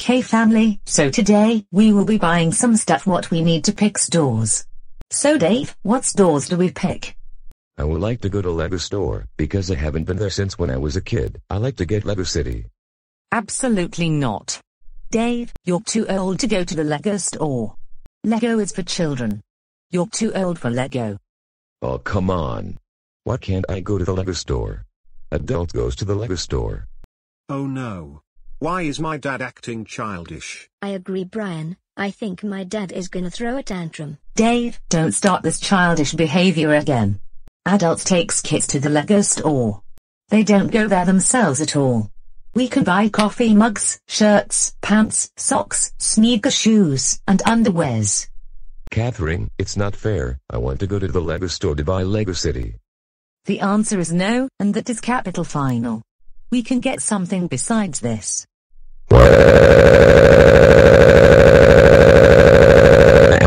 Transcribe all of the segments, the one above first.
Okay family, so today, we will be buying some stuff what we need to pick stores. So Dave, what stores do we pick? I would like to go to Lego store, because I haven't been there since when I was a kid. I like to get Lego City. Absolutely not. Dave, you're too old to go to the Lego store. Lego is for children. You're too old for Lego. Oh come on. Why can't I go to the Lego store? Adult goes to the Lego store. Oh no. Why is my dad acting childish? I agree Brian, I think my dad is gonna throw a tantrum. Dave, don't start this childish behavior again. Adults takes kids to the Lego store. They don't go there themselves at all. We can buy coffee mugs, shirts, pants, socks, sneaker shoes, and underwears. Catherine, it's not fair. I want to go to the Lego store to buy Lego City. The answer is no, and that is capital final. We can get something besides this.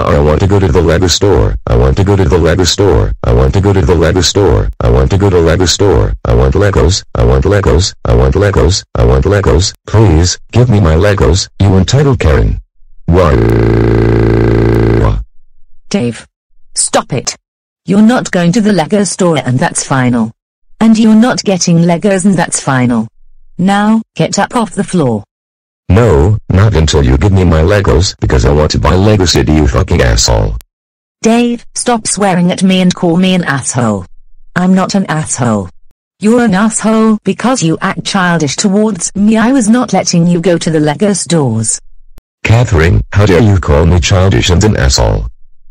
I want to go to the Lego store. I want to go to the Lego store. I want to go to the Lego store. I want to go to Lego store. I want Legos. I want Legos. I want Legos. I want Legos. Please, give me my Legos, you entitled Karen. Why? Dave. Stop it. You're not going to the Lego store and that's final. And you're not getting Legos and that's final. Now, get up off the floor. No, not until you give me my Legos because I want to buy Lego City you fucking asshole. Dave, stop swearing at me and call me an asshole. I'm not an asshole. You're an asshole because you act childish towards me. I was not letting you go to the Lego stores. Catherine, how dare you call me childish and an asshole?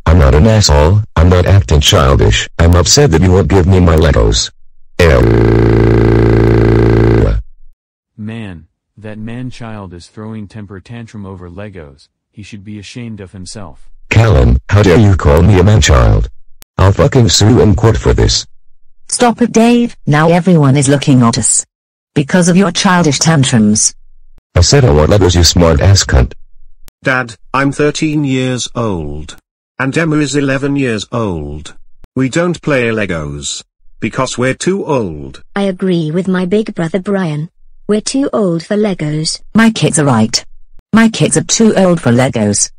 I'm not an asshole, I'm not acting childish, I'm upset that you won't give me my Legos. Ew. Man, that man-child is throwing temper tantrum over Legos, he should be ashamed of himself. Callum, how dare you call me a man-child? I'll fucking sue you in court for this. Stop it Dave, now everyone is looking at us. Because of your childish tantrums. I said oh, I want Legos you smart ass cunt. Dad, I'm 13 years old. And Emma is 11 years old. We don't play Legos. Because we're too old. I agree with my big brother Brian. We're too old for Legos. My kids are right. My kids are too old for Legos.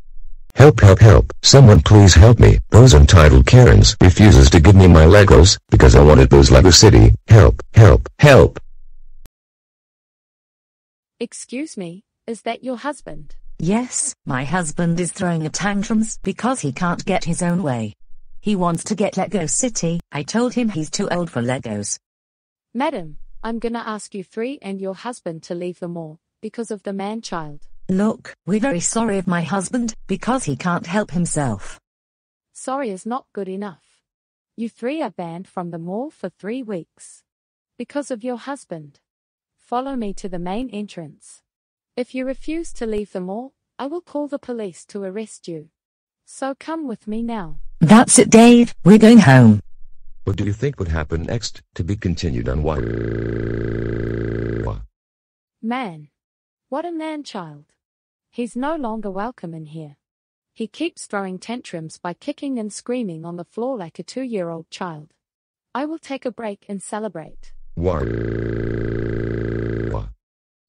Help help help, someone please help me. Those entitled Karens refuses to give me my Legos, because I wanted those Lego City. Help, help, help. Excuse me, is that your husband? Yes, my husband is throwing a tantrums because he can't get his own way. He wants to get Lego City, I told him he's too old for Legos. Madam, I'm gonna ask you three and your husband to leave the mall, because of the man-child. Look, we're very sorry of my husband, because he can't help himself. Sorry is not good enough. You three are banned from the mall for three weeks. Because of your husband. Follow me to the main entrance. If you refuse to leave the mall, I will call the police to arrest you. So come with me now. That's it Dave, we're going home. What do you think would happen next, to be continued on why? Man. What a man-child. He's no longer welcome in here. He keeps throwing tantrums by kicking and screaming on the floor like a two-year-old child. I will take a break and celebrate. Why?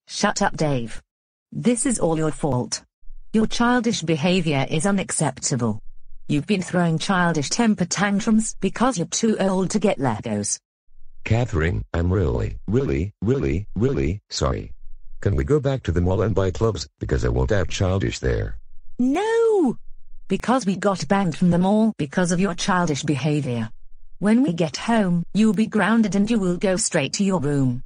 Shut up Dave. This is all your fault. Your childish behavior is unacceptable. You've been throwing childish temper tantrums because you're too old to get Legos. Catherine, I'm really, really, really, really sorry. Can we go back to the mall and buy clubs, because I won't act childish there? No! Because we got banned from the mall because of your childish behavior. When we get home, you'll be grounded and you will go straight to your room.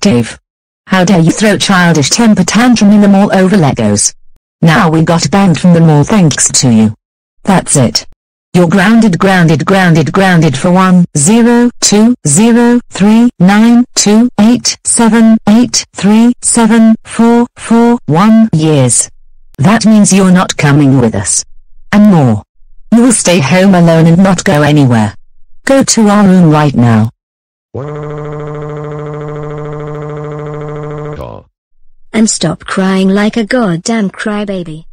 Dave. How dare you throw childish temper tantrum in the mall over Legos? Now we got banned from the mall thanks to you. That's it. You're grounded grounded grounded grounded for one zero two zero three nine two eight seven eight three seven four four one years. That means you're not coming with us. And more. You will stay home alone and not go anywhere. Go to our room right now. And stop crying like a goddamn crybaby.